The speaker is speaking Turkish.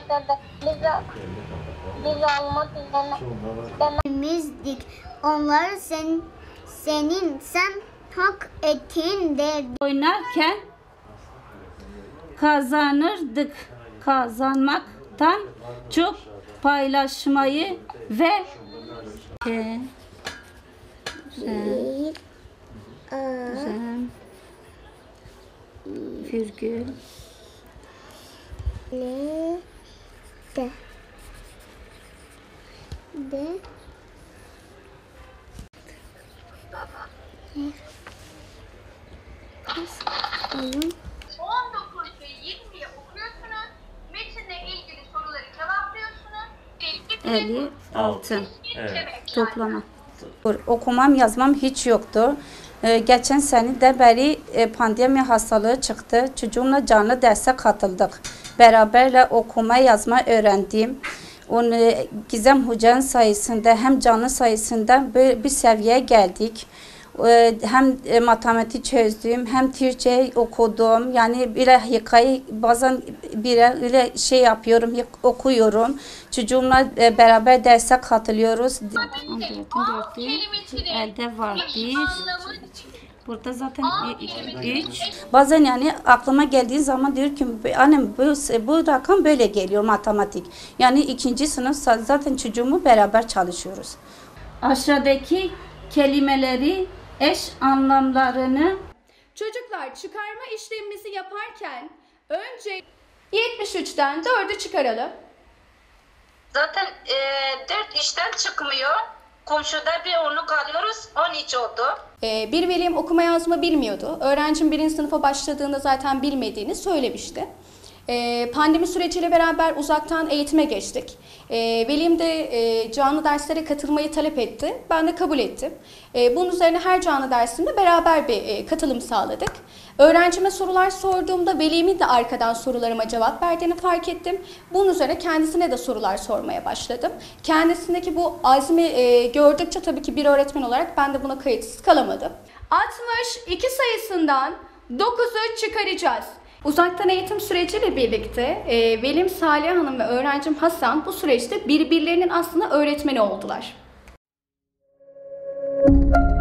bizleri dağıtırdı. Biz, biz almak üzere Temizdik. Onları sen, senin sen hak ettiğin de Oynarken kazanırdık. Kazanmaktan çok paylaşmayı ve e, güzel, güzel, virgül ne de de Onun 19 ve 20'yi okuyorsunuz. Metinle ilgili soruları cevaplıyorsunuz. 56 Evet. toplama. Okumam yazmam hiç yoktu. Ee, geçen sene de beri e, pandemi hastalığı çıktı. Çocuğumla canlı derse katıldık. Beraberle okuma yazma öğrendim. Onu e, Gizem Hoca'nın sayesinde hem canlı sayesinde bir seviyeye geldik. Ee, hem e, matematik çözdüm hem Türkçe okudum. Yani bile hikaye bazen bile öyle şey yapıyorum, okuyorum. Çocuğumla beraber derse katılıyoruz. Elde var bir. Burada zaten 3. Bazen yani aklıma geldiği zaman diyor ki annem bu, bu rakam böyle geliyor matematik. Yani ikinci sınıf zaten çocuğumu beraber çalışıyoruz. Aşağıdaki kelimeleri eş anlamlarını Çocuklar çıkarma işlemimizi yaparken önce 73'ten 4'ü çıkaralım. Zaten e, dört işten çıkmıyor. Komşuda bir onu kalıyoruz. 13 oldu. Ee, bir velim okuma yazma bilmiyordu. Öğrencim birinci sınıfa başladığında zaten bilmediğini söylemişti. Ee, pandemi süreciyle beraber uzaktan eğitime geçtik. Ee, velim de e, canlı derslere katılmayı talep etti. Ben de kabul ettim. Ee, bunun üzerine her canlı dersinde beraber bir e, katılım sağladık. Öğrencime sorular sorduğumda velimin de arkadan sorularıma cevap verdiğini fark ettim. Bunun üzerine kendisine de sorular sormaya başladım. Kendisindeki bu azmi e, gördükçe tabii ki bir öğretmen olarak ben de buna kayıtsız kalamadım. 62 sayısından 9'u çıkaracağız. Uzaktan eğitim süreciyle birlikte e, Velim Salih Hanım ve öğrencim Hasan bu süreçte birbirlerinin aslında öğretmeni oldular. Müzik